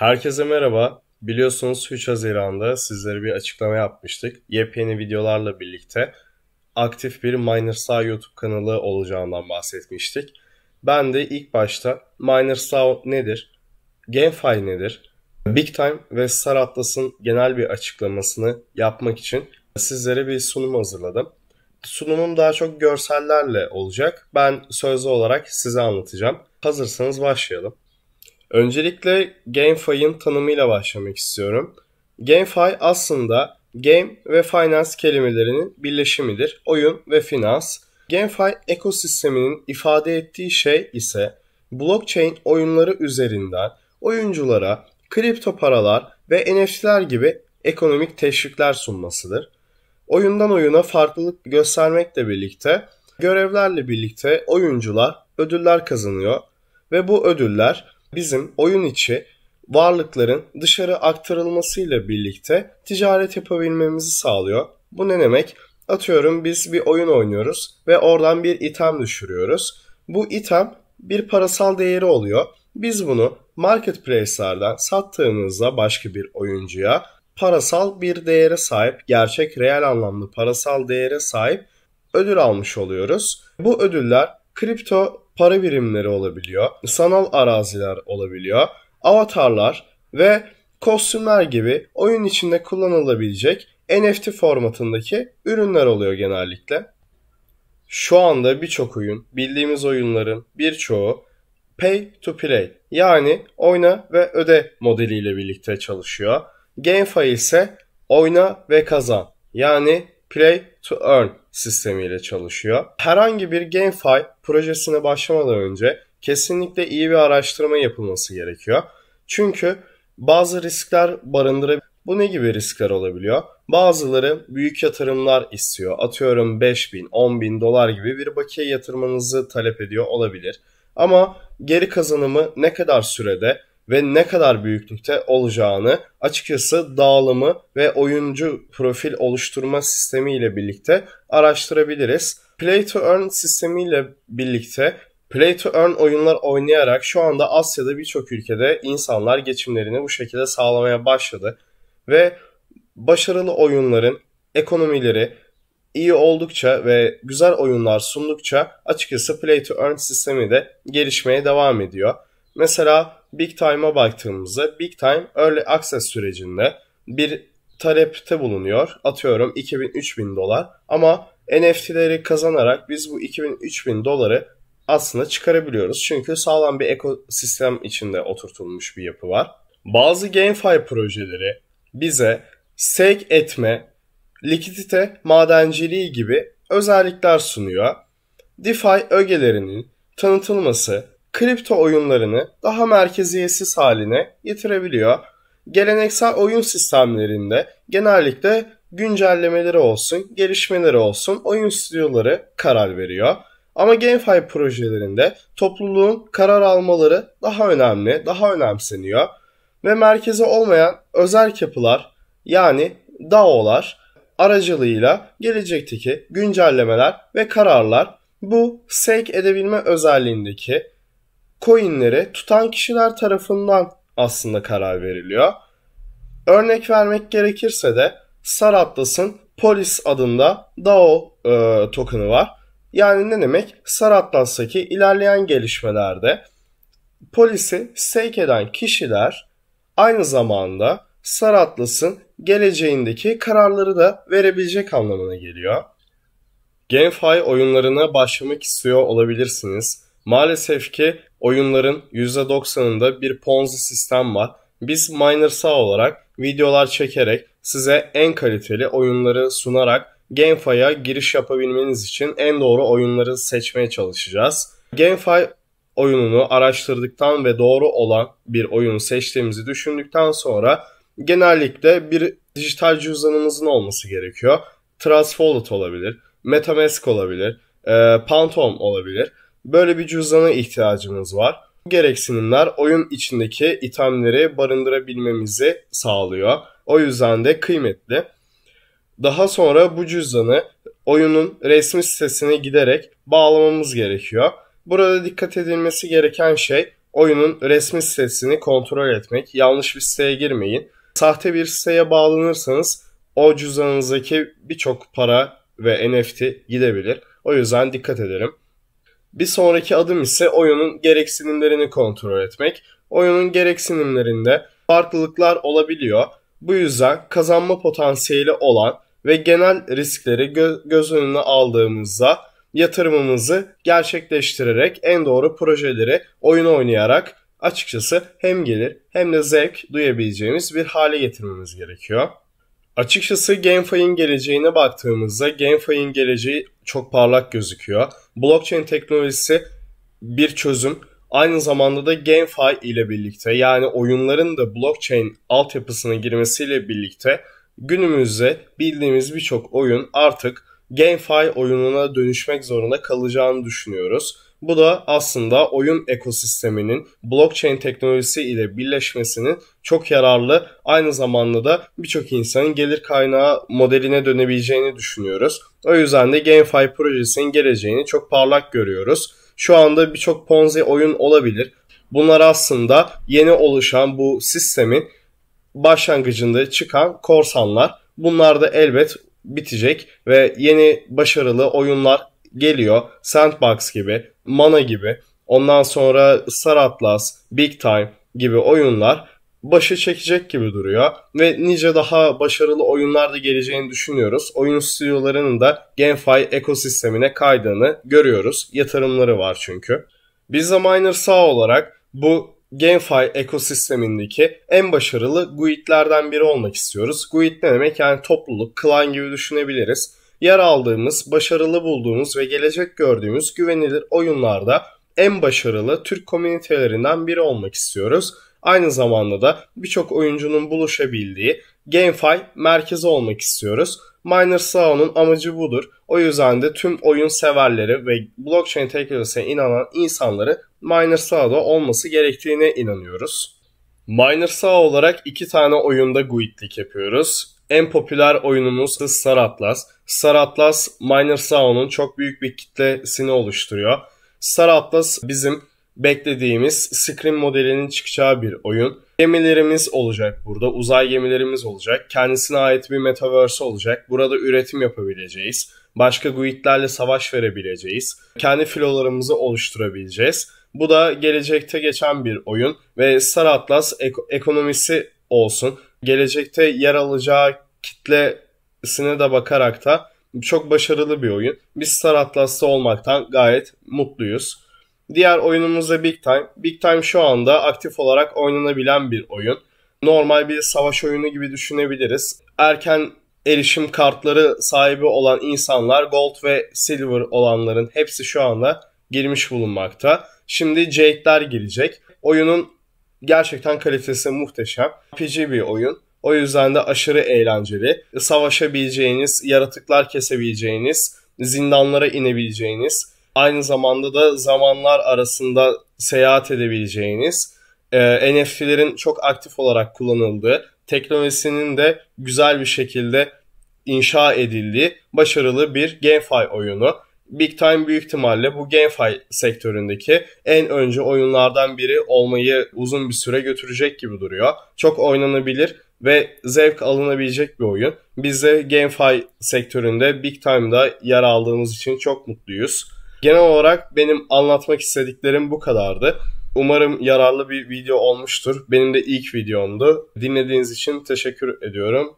Herkese merhaba. Biliyorsunuz 3 Haziran'da sizlere bir açıklama yapmıştık. Yepyeni videolarla birlikte aktif bir MinerSAW YouTube kanalı olacağından bahsetmiştik. Ben de ilk başta MinerSAW nedir? GameFi nedir? Big Time ve Star Atlas'ın genel bir açıklamasını yapmak için sizlere bir sunum hazırladım. Sunumum daha çok görsellerle olacak. Ben sözlü olarak size anlatacağım. Hazırsanız başlayalım. Öncelikle GameFi'nin tanımıyla başlamak istiyorum. GameFi aslında game ve finance kelimelerinin birleşimidir. Oyun ve finans. GameFi ekosisteminin ifade ettiği şey ise blockchain oyunları üzerinden oyunculara kripto paralar ve NFT'ler gibi ekonomik teşvikler sunmasıdır. Oyundan oyuna farklılık göstermekle birlikte görevlerle birlikte oyuncular ödüller kazanıyor ve bu ödüller bizim oyun içi varlıkların dışarı aktarılmasıyla birlikte ticaret yapabilmemizi sağlıyor. Bu ne demek? Atıyorum biz bir oyun oynuyoruz ve oradan bir item düşürüyoruz. Bu item bir parasal değeri oluyor. Biz bunu marketplace'lerden sattığımızda başka bir oyuncuya parasal bir değere sahip, gerçek reel anlamda parasal değere sahip ödül almış oluyoruz. Bu ödüller kripto para birimleri olabiliyor, sanal araziler olabiliyor, avatarlar ve kostümler gibi oyun içinde kullanılabilecek NFT formatındaki ürünler oluyor genellikle. Şu anda birçok oyun, bildiğimiz oyunların birçoğu pay to play yani oyna ve öde modeliyle birlikte çalışıyor. GameFi ise oyna ve kazan yani play to earn sistemiyle çalışıyor. Herhangi bir GameFi projesine başlamadan önce kesinlikle iyi bir araştırma yapılması gerekiyor. Çünkü bazı riskler barındırabilir. Bu ne gibi riskler olabiliyor? Bazıları büyük yatırımlar istiyor. Atıyorum 5 bin, 10 bin dolar gibi bir bakiye yatırmanızı talep ediyor olabilir. Ama geri kazanımı ne kadar sürede ve ne kadar büyüklükte olacağını açıkçası dağılımı ve oyuncu profil oluşturma sistemi ile birlikte araştırabiliriz. Play to Earn sistemiyle birlikte Play to Earn oyunlar oynayarak şu anda Asya'da birçok ülkede insanlar geçimlerini bu şekilde sağlamaya başladı. Ve başarılı oyunların ekonomileri iyi oldukça ve güzel oyunlar sundukça açıkçası Play to Earn sistemi de gelişmeye devam ediyor. Mesela Big Time'a baktığımızda Big Time Early Access sürecinde bir talepte bulunuyor. Atıyorum 2000-3000 dolar ama NFT'leri kazanarak biz bu 2000-3000 doları aslında çıkarabiliyoruz. Çünkü sağlam bir ekosistem içinde oturtulmuş bir yapı var. Bazı GameFi projeleri bize stake etme, likidite madenciliği gibi özellikler sunuyor. DeFi ögelerinin tanıtılması kripto oyunlarını daha merkeziyetsiz haline getirebiliyor. Geleneksel oyun sistemlerinde genellikle güncellemeleri olsun, gelişmeleri olsun oyun stüdyoları karar veriyor. Ama GameFi projelerinde topluluğun karar almaları daha önemli, daha önemseniyor. Ve merkezi olmayan özel yapılar yani DAO'lar aracılığıyla gelecekteki güncellemeler ve kararlar bu stake edebilme özelliğindeki coinleri tutan kişiler tarafından aslında karar veriliyor. Örnek vermek gerekirse de Star Atlas'ın Polis adında DAO e, token'ı var. Yani ne demek? Star Atlas'taki ilerleyen gelişmelerde polisi stake eden kişiler aynı zamanda Star Atlas'ın geleceğindeki kararları da verebilecek anlamına geliyor. GameFi oyunlarına başlamak istiyor olabilirsiniz. Maalesef ki oyunların %90'ında bir Ponzi sistem var. Biz MinerSA olarak videolar çekerek size en kaliteli oyunları sunarak GameFi'ye giriş yapabilmeniz için en doğru oyunları seçmeye çalışacağız. GameFi oyununu araştırdıktan ve doğru olan bir oyunu seçtiğimizi düşündükten sonra genellikle bir dijital cüzdanımızın olması gerekiyor. Trust Wallet olabilir, Metamask olabilir, e, Phantom olabilir. Böyle bir cüzdana ihtiyacımız var. Bu gereksinimler oyun içindeki itemleri barındırabilmemizi sağlıyor. O yüzden de kıymetli. Daha sonra bu cüzdanı oyunun resmi sitesine giderek bağlamamız gerekiyor. Burada dikkat edilmesi gereken şey oyunun resmi sitesini kontrol etmek, yanlış bir siteye girmeyin. Sahte bir siteye bağlanırsanız o cüzdanınızdaki birçok para ve NFT gidebilir. O yüzden dikkat edelim. Bir sonraki adım ise oyunun gereksinimlerini kontrol etmek. Oyunun gereksinimlerinde farklılıklar olabiliyor. Bu yüzden kazanma potansiyeli olan ve genel riskleri gö- göz önüne aldığımızda yatırımımızı gerçekleştirerek en doğru projeleri oyun oynayarak açıkçası hem gelir hem de zevk duyabileceğimiz bir hale getirmemiz gerekiyor. Açıkçası GameFi'nin geleceğine baktığımızda GameFi'nin geleceği çok parlak gözüküyor. Blockchain teknolojisi bir çözüm. Aynı zamanda da GameFi ile birlikte yani oyunların da blockchain altyapısına girmesiyle birlikte günümüzde bildiğimiz birçok oyun artık GameFi oyununa dönüşmek zorunda kalacağını düşünüyoruz. Bu da aslında oyun ekosisteminin blockchain teknolojisi ile birleşmesinin çok yararlı aynı zamanda da birçok insanın gelir kaynağı modeline dönebileceğini düşünüyoruz. O yüzden de GameFi projesinin geleceğini çok parlak görüyoruz. Şu anda birçok Ponzi oyun olabilir. Bunlar aslında yeni oluşan bu sistemin başlangıcında çıkan korsanlar. Bunlar da elbet bitecek ve yeni başarılı oyunlar geliyor. Sandbox gibi, Mana gibi, ondan sonra Star Atlas, Big Time gibi oyunlar başı çekecek gibi duruyor. Ve nice daha başarılı oyunlar da geleceğini düşünüyoruz. Oyun stüdyolarının da GameFi ekosistemine kaydığını görüyoruz. Yatırımları var çünkü. Biz de Miner sağ olarak bu GameFi ekosistemindeki en başarılı GUID'lerden biri olmak istiyoruz. GUID ne demek? Yani topluluk, klan gibi düşünebiliriz. Yer aldığımız, başarılı bulduğumuz ve gelecek gördüğümüz güvenilir oyunlarda en başarılı Türk komünitelerinden biri olmak istiyoruz. Aynı zamanda da birçok oyuncunun buluşabildiği GameFi merkezi olmak istiyoruz. Miner SAO'nun amacı budur. O yüzden de tüm oyun severleri ve blockchain teknolojisine inanan insanları Miner SAO'da olması gerektiğine inanıyoruz. Miner SAO olarak iki tane oyunda GUID'lik yapıyoruz. En popüler oyunumuz Star Atlas. Star Atlas Miner SAO'nun çok büyük bir kitlesini oluşturuyor. Star Atlas bizim beklediğimiz Scream modelinin çıkacağı bir oyun. Gemilerimiz olacak burada. Uzay gemilerimiz olacak. Kendisine ait bir metaverse olacak. Burada üretim yapabileceğiz. Başka guildlerle savaş verebileceğiz. Kendi filolarımızı oluşturabileceğiz. Bu da gelecekte geçen bir oyun ve Star Atlas ek- ekonomisi olsun. Gelecekte yer alacağı kitlesine de bakarak da çok başarılı bir oyun. Biz Star Atlas'ta olmaktan gayet mutluyuz. Diğer oyunumuz da Big Time. Big Time şu anda aktif olarak oynanabilen bir oyun. Normal bir savaş oyunu gibi düşünebiliriz. Erken erişim kartları sahibi olan insanlar Gold ve Silver olanların hepsi şu anda girmiş bulunmakta. Şimdi Jade'ler girecek. Oyunun gerçekten kalitesi muhteşem. RPG bir oyun. O yüzden de aşırı eğlenceli. Savaşabileceğiniz, yaratıklar kesebileceğiniz, zindanlara inebileceğiniz, aynı zamanda da zamanlar arasında seyahat edebileceğiniz, e, NFT'lerin çok aktif olarak kullanıldığı, teknolojisinin de güzel bir şekilde inşa edildiği başarılı bir GameFi oyunu. Big Time büyük ihtimalle bu GameFi sektöründeki en önce oyunlardan biri olmayı uzun bir süre götürecek gibi duruyor. Çok oynanabilir ve zevk alınabilecek bir oyun. Biz de GameFi sektöründe Big Time'da yer aldığımız için çok mutluyuz. Genel olarak benim anlatmak istediklerim bu kadardı. Umarım yararlı bir video olmuştur. Benim de ilk videomdu. Dinlediğiniz için teşekkür ediyorum.